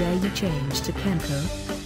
dare you change to Kenko?